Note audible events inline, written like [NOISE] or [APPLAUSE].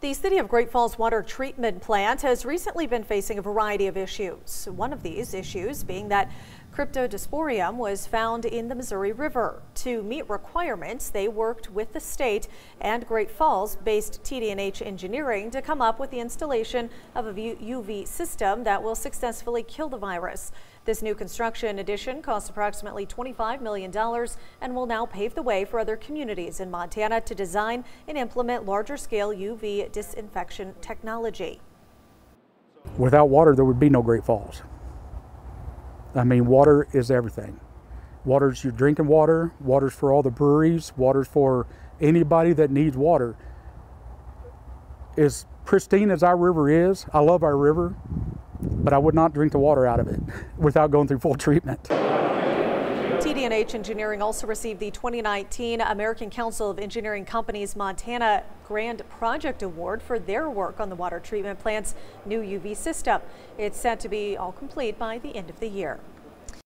The City of Great Falls Water Treatment Plant has recently been facing a variety of issues. One of these issues being that cryptosporidium was found in the Missouri River. To meet requirements, they worked with the state and Great Falls-based TD&H Engineering to come up with the installation of a UV system that will successfully kill the virus. This new construction addition costs approximately $25 million and will now pave the way for other communities in Montana to design and implement larger scale UV disinfection technology. Without water, there would be no Great Falls. I mean, water is everything. Water's your drinking water, water's for all the breweries, water's for anybody that needs water. As pristine as our river is, I love our river, but I would not drink the water out of it [LAUGHS] without going through full treatment. TD&H Engineering also received the 2019 American Council of Engineering Companies Montana Grand Project Award for their work on the water treatment plant's new UV system. It's set to be all complete by the end of the year.